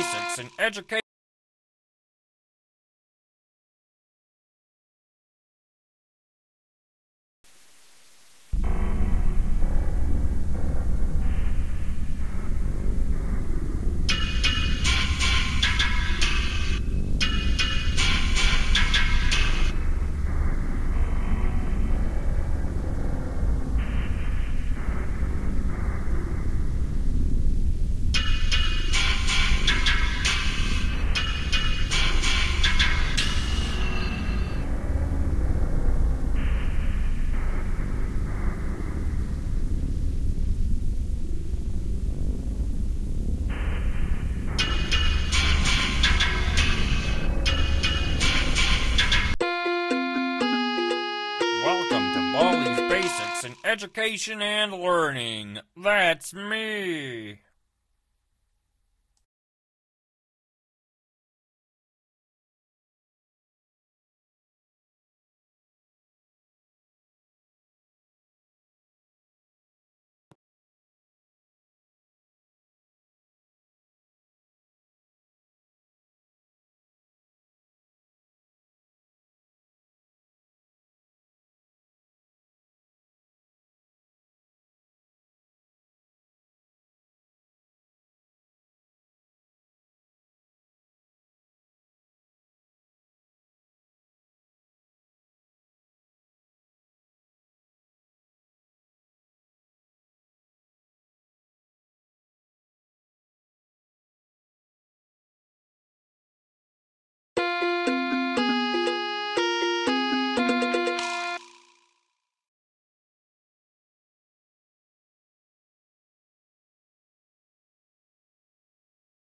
basics in education. Education and Learning. That's me.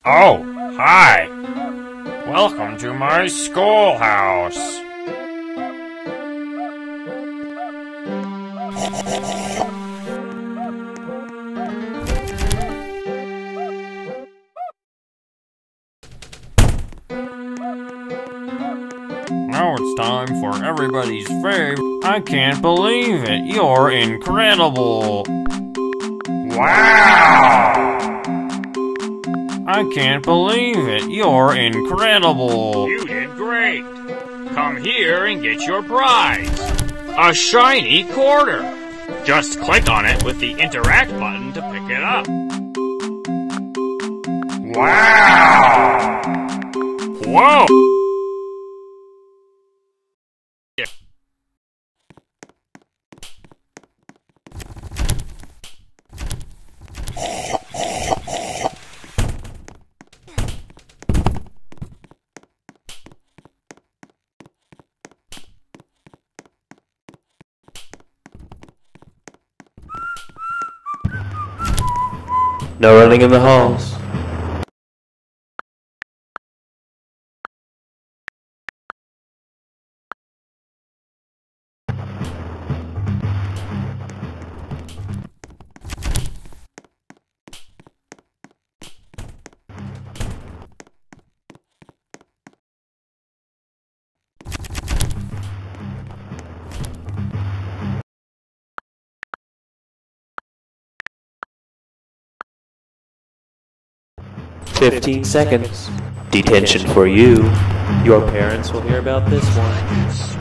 Oh, hi. Welcome to my schoolhouse. Now it's time for everybody's fave. I can't believe it. You're incredible. Wow! I can't believe it. You're incredible. You did great. Come here and get your prize. A shiny quarter. Just click on it with the interact button to pick it up. Wow! Whoa! No running in the halls. Fifteen seconds. Detention for you. Your parents will hear about this one.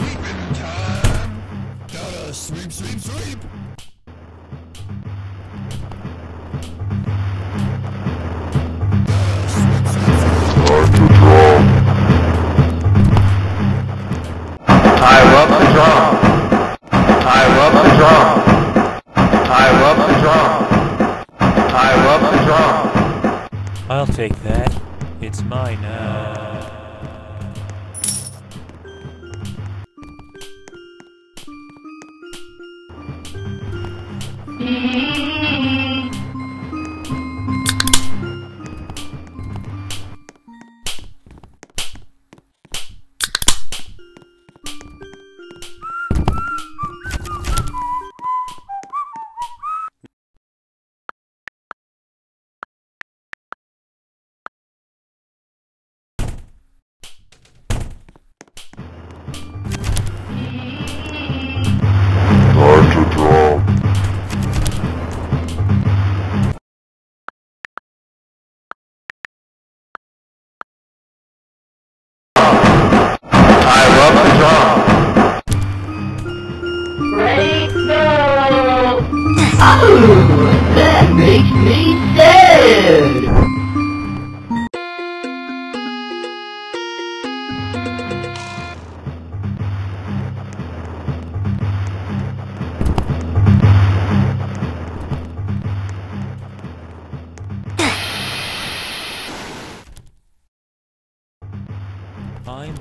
I'm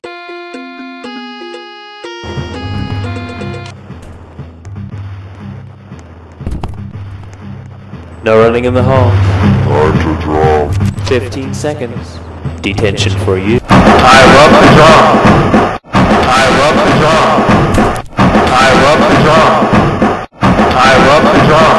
No running in the hall. Time to draw. 15 seconds. Detention for you. I love the drum. I love the drum. I love the drum. I love the drum.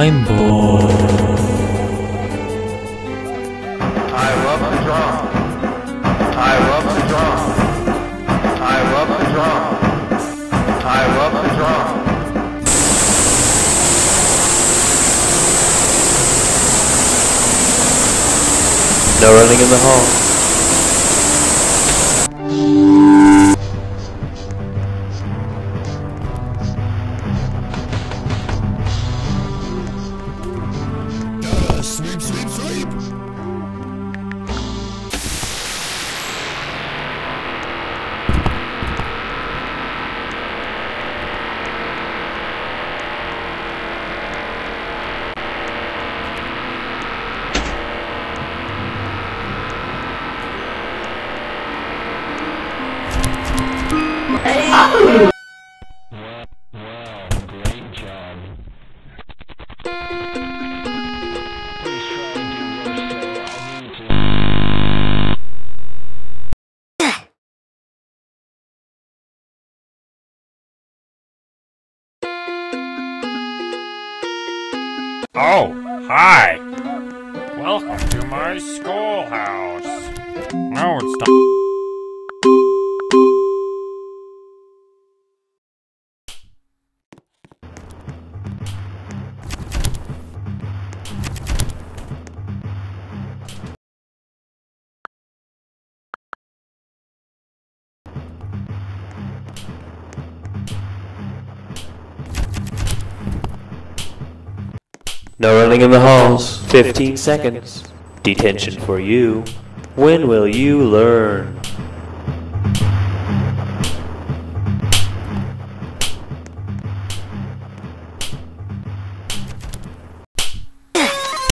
I'm bored. I love the drum. I love the drum. I love the drum. I love the drum. No running in the hall. Oh, hi. Welcome to my schoolhouse. Now it's time. No running in the halls. 15 seconds. Detention for you. When will you learn?